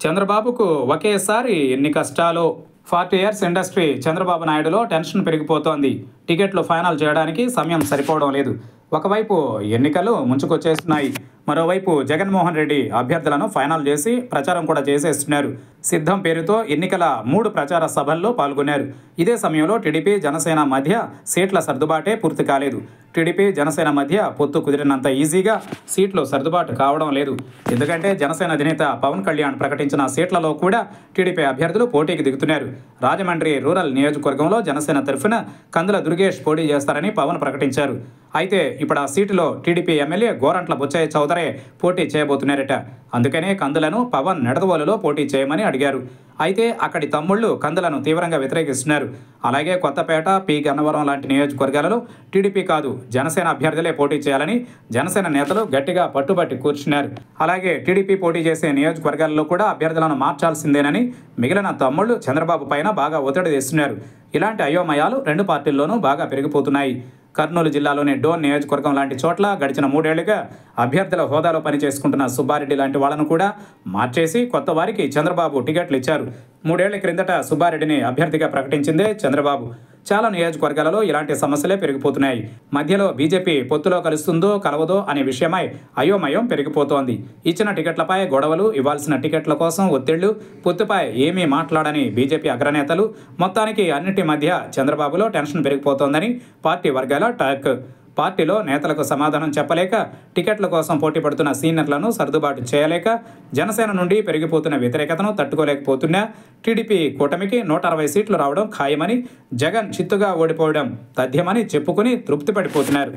చంద్రబాబుకు ఒకేసారి ఎన్ని కష్టాలు? ఫార్టీ ఇయర్స్ ఇండస్ట్రీ చంద్రబాబు నాయుడులో టెన్షన్ పెరిగిపోతోంది. టికెట్లు ఫైనల్ చేయడానికి సమయం సరిపోవడం లేదు. ఒకవైపు ఎన్నికలు ముంచుకొచ్చేస్తున్నాయి. మరోవైపు జగన్మోహన్ రెడ్డి అభ్యర్థులను ఫైనల్ చేసి ప్రచారం కూడా చేసేస్తున్నారు. సిద్ధం పేరుతో ఎన్నికల మూడు ప్రచార సభల్లో పాల్గొన్నారు. ఇదే సమయంలో టీడీపీ జనసేన మధ్య సీట్ల సర్దుబాటే పూర్తి కాలేదు. టీడీపీ జనసేన మధ్య పొత్తు కుదిరినంత ఈజీగా సీట్లు సర్దుబాటు కావడం లేదు. ఎందుకంటే జనసేన అధినేత పవన్ కళ్యాణ్ ప్రకటించిన సీట్లలో కూడా టీడీపీ అభ్యర్థులు పోటీకి దిగుతున్నారు. రాజమండ్రి రూరల్ నియోజకవర్గంలో జనసేన తరఫున కందుల దుర్గేష్ పోటీ చేస్తారని పవన్ ప్రకటించారు. అయితే ఇప్పుడు ఆ సీటులో టీడీపీ ఎమ్మెల్యే గోరంట్ల బుచ్చయ్య చౌదరే పోటీ చేయబోతున్నారట. అందుకనే కందులను పవన్ నెడదవోలులో పోటీ చేయమని అడిగారు. అయితే అక్కడి తమ్ముళ్ళు కందులను తీవ్రంగా వ్యతిరేకిస్తున్నారు. అలాగే కొత్తపేట పి. గన్నవరం లాంటి నియోజకవర్గాలలో టీడీపీ కాదు జనసేన అభ్యర్థులే పోటీ చేయాలని జనసేన నేతలు గట్టిగా పట్టుబట్టి కూర్చున్నారు. అలాగే టీడీపీ పోటీ చేసే నియోజకవర్గాల్లో కూడా అభ్యర్థులను మార్చాల్సిందేనని మిగిలిన తమ్ముళ్ళు చంద్రబాబు పైన బాగా ఒత్తిడి తెస్తున్నారు. ఇలాంటి అయోమయాలు రెండు పార్టీల్లోనూ బాగా పెరిగిపోతున్నాయి. కర్నూలు జిల్లాలోని డోన్ నియోజకవర్గం లాంటి చోట్ల గడిచిన మూడేళ్ళుగా అభ్యర్థుల హోదాలో పనిచేసుకుంటున్న సుబ్బారెడ్డి లాంటి వాళ్ళను కూడా మార్చేసి కొత్త వారికి చంద్రబాబు టికెట్లు ఇచ్చారు. మూడేళ్ళ క్రిందట సుబ్బారెడ్డిని అభ్యర్థిగా ప్రకటించిందే చంద్రబాబు. చాలా నియోజకవర్గాలలో ఇలాంటి సమస్యలే పెరిగిపోతున్నాయి. మధ్యలో బీజేపీ పొత్తులో కలుస్తుందో కలవదో అనే విషయమై అయోమయం పెరిగిపోతోంది. ఇచ్చిన టికెట్లపై గొడవలు ఇవ్వాల్సిన టికెట్ల కోసం ఒత్తిళ్ళు పొత్తుపై ఏమీ మాట్లాడని బీజేపీ అగ్రనేతలు మొత్తానికి అన్నిటి మధ్య చంద్రబాబులో టెన్షన్ పెరిగిపోతోందని పార్టీ వర్గాల టాక్. పార్టీలో నేతలకు సమాధానం చెప్పలేక టికెట్ల కోసం పోటీ పడుతున్న సీనియర్లను సర్దుబాటు చేయలేక జనసేన నుండి పెరిగిపోతున్న వ్యతిరేకతను తట్టుకోలేకపోతున్నా టీడీపీ కూటమికి నూట అరవై సీట్లు రావడం ఖాయమని జగన్ చిత్తుగా ఓడిపోవడం తథ్యమని చెప్పుకుని తృప్తి పడిపోతున్నారు